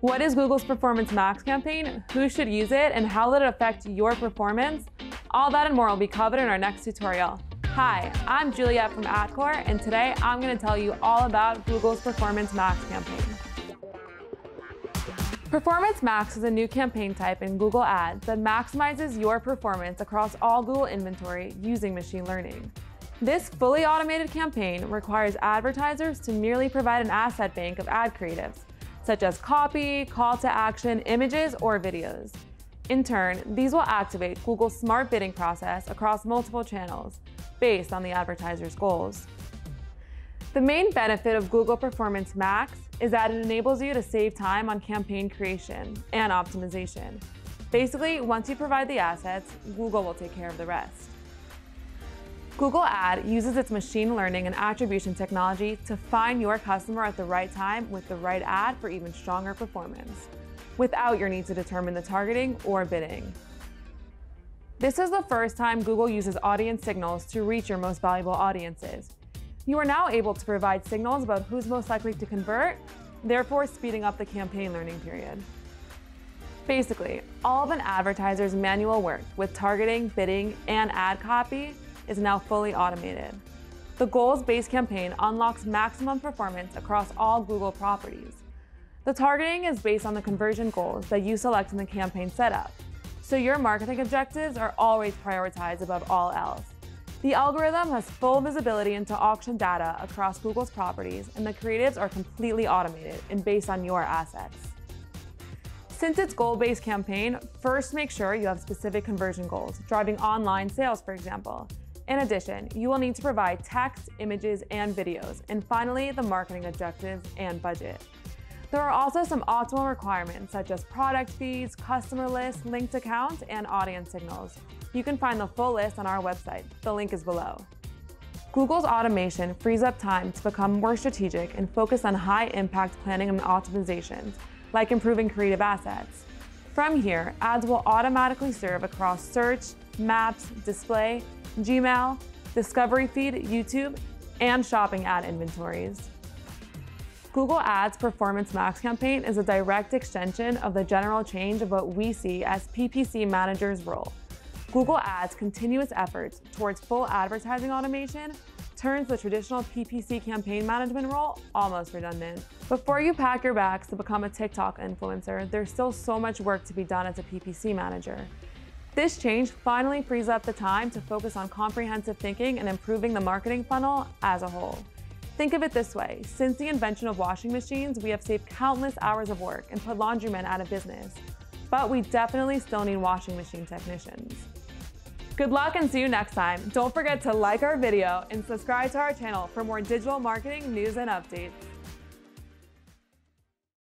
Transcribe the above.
What is Google's Performance Max campaign? Who should use it? And how will it affect your performance? All that and more will be covered in our next tutorial. Hi, I'm Juliet from Adcore, and today I'm going to tell you all about Google's Performance Max campaign. Performance Max is a new campaign type in Google Ads that maximizes your performance across all Google inventory using machine learning. This fully automated campaign requires advertisers to merely provide an asset bank of ad creatives, such as copy, call to action, images, or videos. In turn, these will activate Google's smart bidding process across multiple channels based on the advertiser's goals. The main benefit of Google Performance Max is that it enables you to save time on campaign creation and optimization. Basically, once you provide the assets, Google will take care of the rest. Google Ad uses its machine learning and attribution technology to find your customer at the right time with the right ad for even stronger performance, without your need to determine the targeting or bidding. This is the first time Google uses audience signals to reach your most valuable audiences, you are now able to provide signals about who's most likely to convert, therefore speeding up the campaign learning period. Basically, all of an advertiser's manual work with targeting, bidding, and ad copy is now fully automated. The goals-based campaign unlocks maximum performance across all Google properties. The targeting is based on the conversion goals that you select in the campaign setup, so your marketing objectives are always prioritized above all else. The algorithm has full visibility into auction data across Google's properties, and the creatives are completely automated and based on your assets. Since it's goal-based campaign, first make sure you have specific conversion goals, driving online sales, for example. In addition, you will need to provide text, images, and videos, and finally, the marketing objectives and budget. There are also some optimal requirements such as product feeds, customer lists, linked accounts, and audience signals. You can find the full list on our website. The link is below. Google's automation frees up time to become more strategic and focus on high-impact planning and optimizations, like improving creative assets. From here, ads will automatically serve across search, maps, display, Gmail, discovery feed, YouTube, and shopping ad inventories. Google Ads Performance Max campaign is a direct extension of the general change of what we see as PPC Manager's role. Google Ads' continuous efforts towards full advertising automation turns the traditional PPC campaign management role almost redundant. Before you pack your bags to become a TikTok influencer, there's still so much work to be done as a PPC manager. This change finally frees up the time to focus on comprehensive thinking and improving the marketing funnel as a whole. Think of it this way, since the invention of washing machines, we have saved countless hours of work and put laundrymen out of business. But we definitely still need washing machine technicians. Good luck and see you next time. Don't forget to like our video and subscribe to our channel for more digital marketing news and updates.